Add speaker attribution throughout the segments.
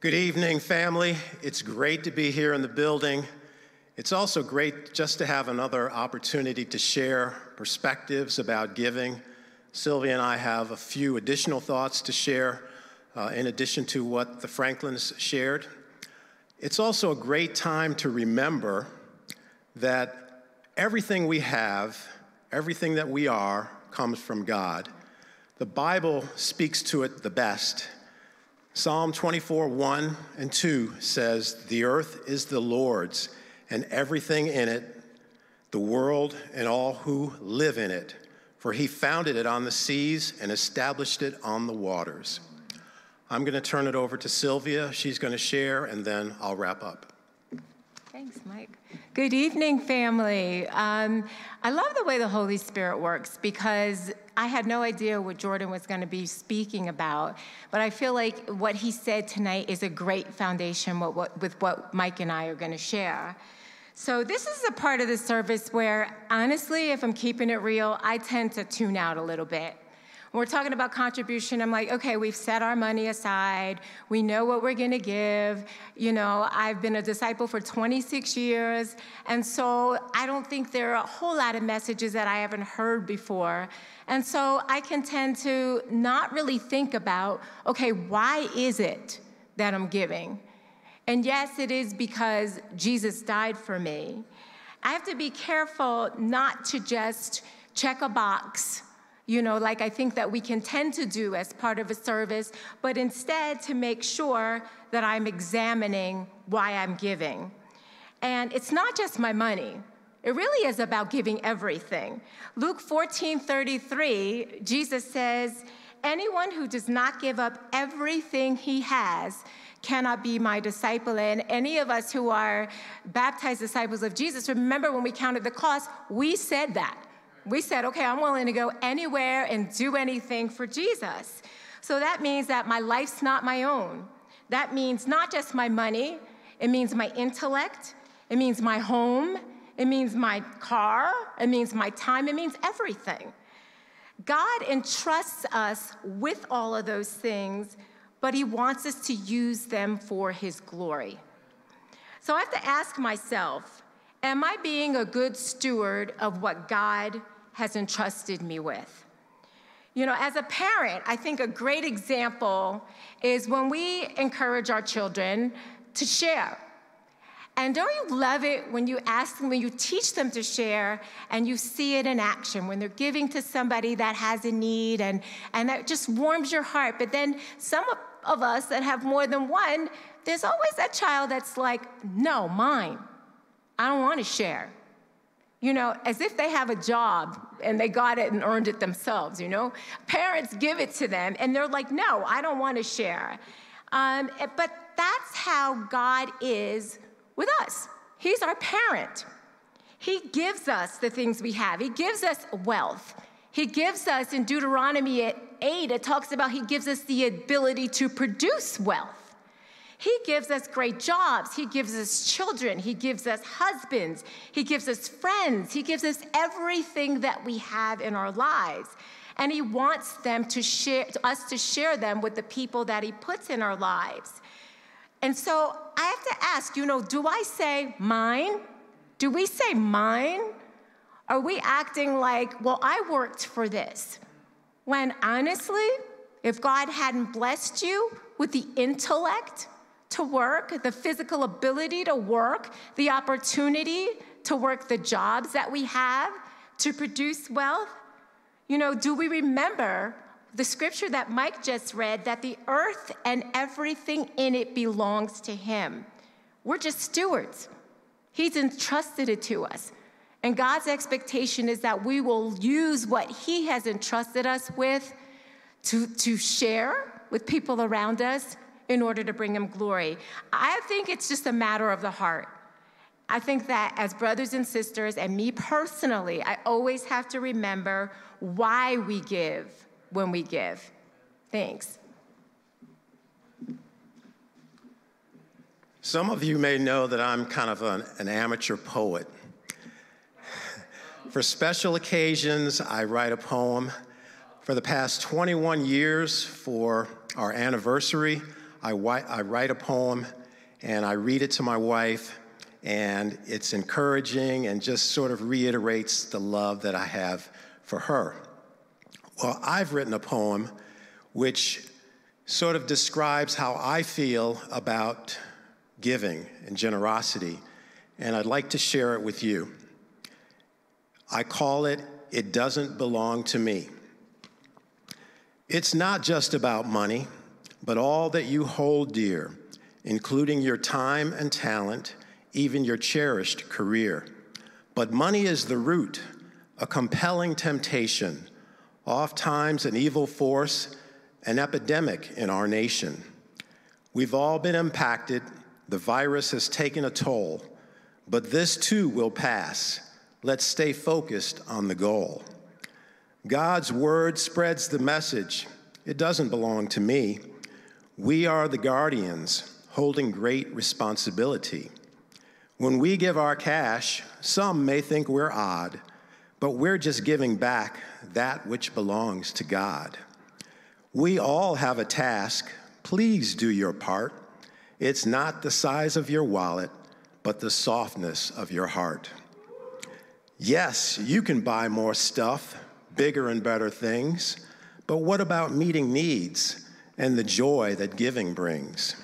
Speaker 1: Good evening, family. It's great to be here in the building. It's also great just to have another opportunity to share perspectives about giving. Sylvia and I have a few additional thoughts to share uh, in addition to what the Franklins shared. It's also a great time to remember that everything we have, everything that we are, comes from God. The Bible speaks to it the best. Psalm 24, 1 and 2 says, The earth is the Lord's and everything in it, the world and all who live in it, for he founded it on the seas and established it on the waters. I'm going to turn it over to Sylvia. She's going to share, and then I'll wrap up.
Speaker 2: Thanks, Mike. Good evening, family. Um, I love the way the Holy Spirit works because I had no idea what Jordan was going to be speaking about, but I feel like what he said tonight is a great foundation with what, with what Mike and I are going to share. So, this is a part of the service where, honestly, if I'm keeping it real, I tend to tune out a little bit. When we're talking about contribution, I'm like, okay, we've set our money aside. We know what we're going to give. You know, I've been a disciple for 26 years. And so I don't think there are a whole lot of messages that I haven't heard before. And so I can tend to not really think about, okay, why is it that I'm giving? And yes, it is because Jesus died for me. I have to be careful not to just check a box you know, like I think that we can tend to do as part of a service, but instead to make sure that I'm examining why I'm giving. And it's not just my money. It really is about giving everything. Luke 14 33, Jesus says, Anyone who does not give up everything he has cannot be my disciple. And any of us who are baptized disciples of Jesus, remember when we counted the cost, we said that. We said, okay, I'm willing to go anywhere and do anything for Jesus. So that means that my life's not my own. That means not just my money, it means my intellect, it means my home, it means my car, it means my time, it means everything. God entrusts us with all of those things, but He wants us to use them for His glory. So I have to ask myself Am I being a good steward of what God has entrusted me with? You know, as a parent, I think a great example is when we encourage our children to share. And don't you love it when you ask them, when you teach them to share and you see it in action, when they're giving to somebody that has a need and, and that just warms your heart. But then some of us that have more than one, there's always that child that's like, no, mine. I don't want to share. You know, as if they have a job and they got it and earned it themselves, you know? Parents give it to them and they're like, no, I don't want to share. Um, but that's how God is with us. He's our parent. He gives us the things we have, He gives us wealth. He gives us in Deuteronomy 8, it talks about He gives us the ability to produce wealth. He gives us great jobs. He gives us children. He gives us husbands. He gives us friends. He gives us everything that we have in our lives. And he wants them to share us to share them with the people that he puts in our lives. And so I have to ask, you know, do I say mine? Do we say mine? Are we acting like, well, I worked for this? When honestly, if God hadn't blessed you with the intellect, to work, the physical ability to work, the opportunity to work the jobs that we have to produce wealth? You know, do we remember the scripture that Mike just read that the earth and everything in it belongs to him? We're just stewards. He's entrusted it to us. And God's expectation is that we will use what He has entrusted us with to, to share with people around us, in order to bring him glory. I think it's just a matter of the heart. I think that as brothers and sisters, and me personally, I always have to remember why we give when we give. Thanks.
Speaker 1: Some of you may know that I'm kind of an, an amateur poet. For special occasions, I write a poem. For the past 21 years, for our anniversary, I, I write a poem and I read it to my wife, and it's encouraging and just sort of reiterates the love that I have for her. Well, I've written a poem which sort of describes how I feel about giving and generosity, and I'd like to share it with you. I call it It Doesn't Belong to Me. It's not just about money, but all that you hold dear, including your time and talent, even your cherished career. But money is the root, a compelling temptation, oft times an evil force, an epidemic in our nation. We've all been impacted, the virus has taken a toll, but this too will pass. Let's stay focused on the goal. God's word spreads the message. It doesn't belong to me. We are the guardians holding great responsibility. When we give our cash, some may think we're odd, but we're just giving back that which belongs to God. We all have a task. Please do your part. It's not the size of your wallet, but the softness of your heart. Yes, you can buy more stuff, bigger and better things, but what about meeting needs and the joy that giving brings?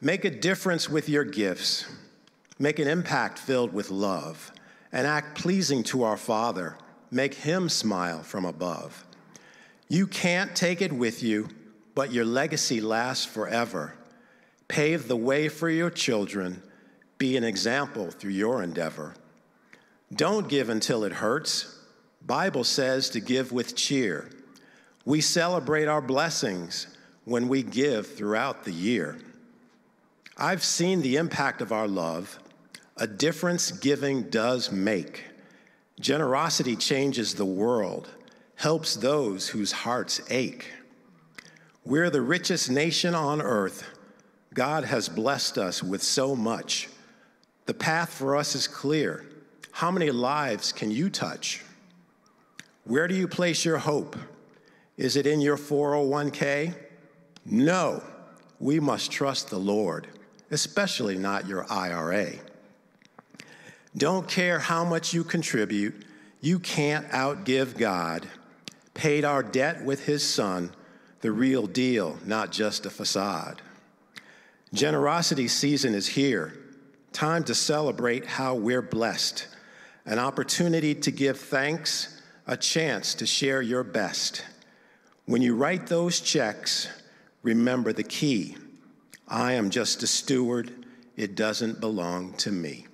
Speaker 1: Make a difference with your gifts, make an impact filled with love, and act pleasing to our Father. Make Him smile from above. You can't take it with you, but your legacy lasts forever. Pave the way for your children, be an example through your endeavor. Don't give until it hurts. Bible says to give with cheer. We celebrate our blessings when we give throughout the year. I've seen the impact of our love. A difference giving does make. Generosity changes the world, helps those whose hearts ache. We're the richest nation on earth. God has blessed us with so much. The path for us is clear. How many lives can you touch? Where do you place your hope? Is it in your 401k? No, we must trust the Lord, especially not your IRA. Don't care how much you contribute, you can't outgive God. Paid our debt with his son, the real deal, not just a facade. Generosity season is here. Time to celebrate how we're blessed an opportunity to give thanks, a chance to share your best. When you write those checks, remember the key I am just a steward, it doesn't belong to me.